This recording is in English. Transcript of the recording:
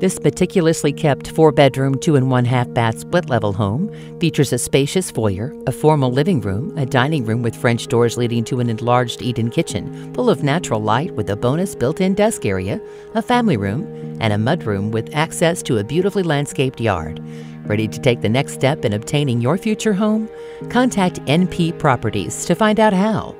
This meticulously kept four bedroom, two and one half bath split level home features a spacious foyer, a formal living room, a dining room with French doors leading to an enlarged eat in kitchen full of natural light with a bonus built in desk area, a family room, and a mudroom with access to a beautifully landscaped yard. Ready to take the next step in obtaining your future home? Contact NP Properties to find out how.